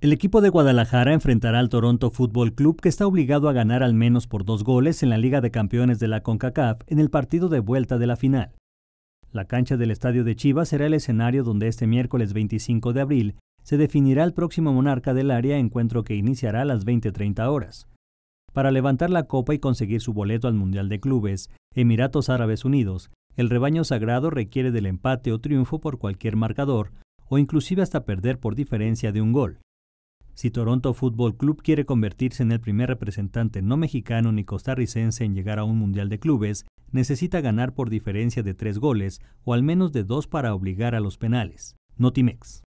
El equipo de Guadalajara enfrentará al Toronto Football Club que está obligado a ganar al menos por dos goles en la Liga de Campeones de la CONCACAF en el partido de vuelta de la final. La cancha del Estadio de Chivas será el escenario donde este miércoles 25 de abril se definirá el próximo monarca del área, encuentro que iniciará a las 20:30 horas. Para levantar la copa y conseguir su boleto al Mundial de Clubes, Emiratos Árabes Unidos, el rebaño sagrado requiere del empate o triunfo por cualquier marcador, o inclusive hasta perder por diferencia de un gol. Si Toronto Football Club quiere convertirse en el primer representante no mexicano ni costarricense en llegar a un Mundial de Clubes, necesita ganar por diferencia de tres goles o al menos de dos para obligar a los penales. Notimex.